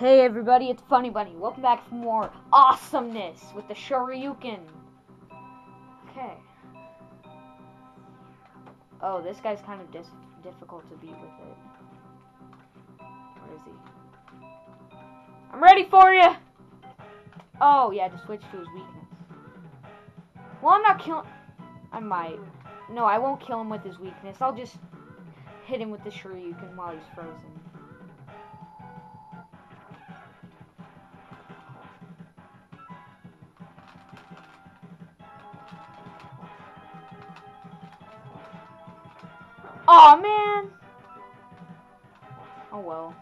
Hey everybody, it's Phonny Bunny. Welcome back for more awesomeness with the Shoryuken. Okay. Oh, this guy's kind of difficult to beat with it. Where is he? I'm ready for you! Oh, yeah, to switch to his weakness. Well, I'm not killing... I might. No, I won't kill him with his weakness. I'll just hit him with the Shoryuken while he's frozen. Oh, man! Oh, well.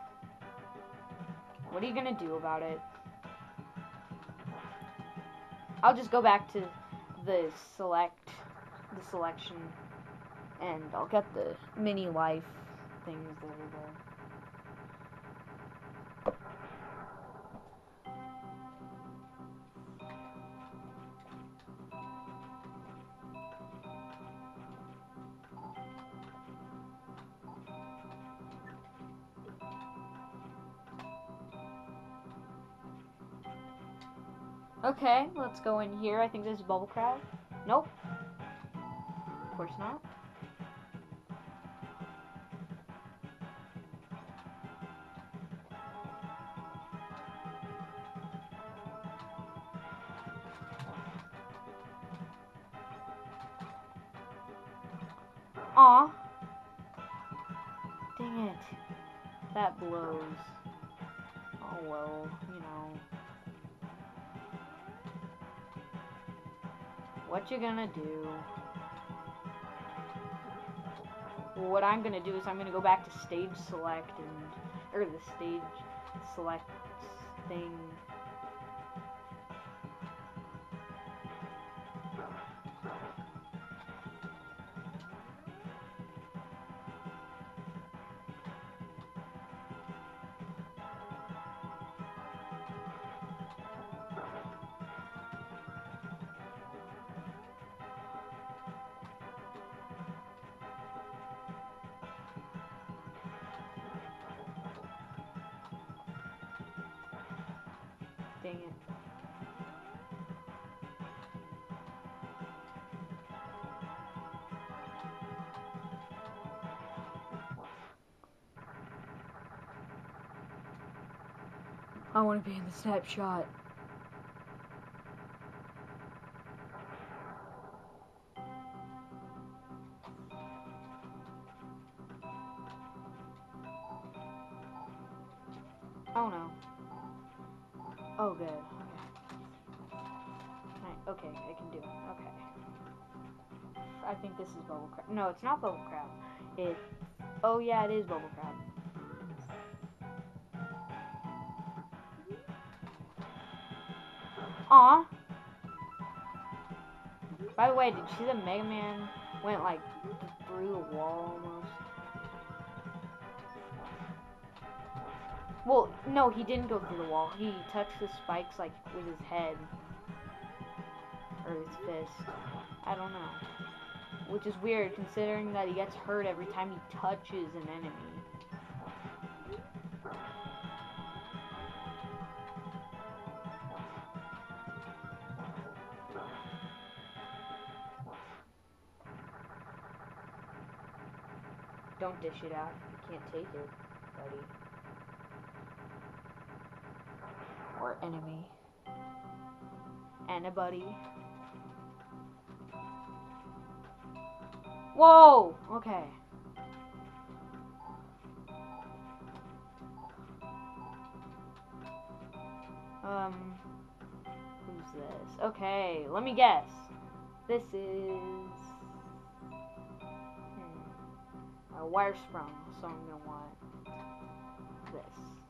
What are you gonna do about it? I'll just go back to the select, the selection, and I'll get the mini life things that are there. Okay, let's go in here. I think this is Bubble Crab. Nope. Of course not. Aw. Dang it. That blows. Oh well, you know. What you gonna do? What I'm gonna do is I'm gonna go back to stage select and, or the stage select thing. Dang it. I want to be in the snapshot. Oh no. Oh, good. Okay. Okay, I can do it. Okay. I think this is Bubble Crab. No, it's not Bubble Crab. It. Oh, yeah, it is Bubble Crab. Aw. By the way, did you see that Mega Man went like through the wall almost? Well, no, he didn't go through the wall. He touched the spikes like with his head or his fist. I don't know. Which is weird considering that he gets hurt every time he touches an enemy. Don't dish it out. You can't take it, buddy. Or enemy. Anybody. Whoa! Okay. Um, who's this? Okay, let me guess. This is hmm, a Wire Sponge, so I'm gonna want this.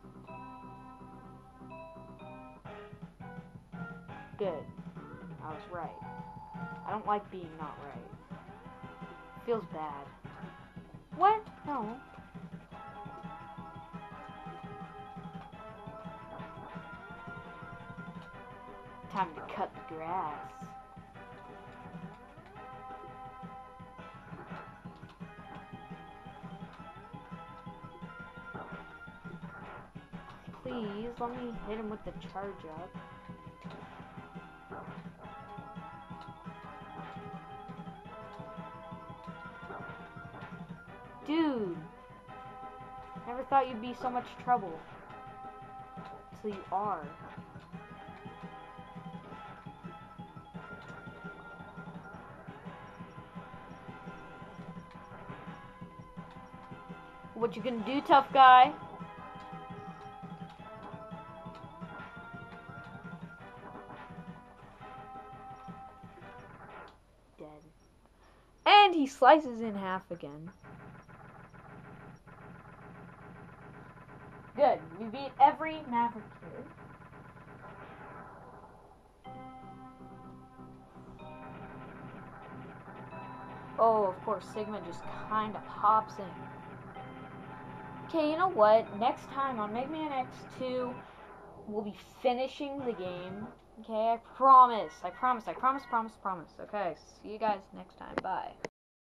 Good. I was right. I don't like being not right. Feels bad. What? No. Time to cut the grass. Please. Let me hit him with the charge up. Dude! Never thought you'd be so much trouble. Until you are. What you gonna do, tough guy? Dead. And he slices in half again. Good. We beat every Maverick here. Oh, of course, Sigma just kind of pops in. Okay, you know what? Next time on Mega Man X2, we'll be finishing the game. Okay, I promise. I promise. I promise, promise, promise. Okay, see you guys next time. Bye.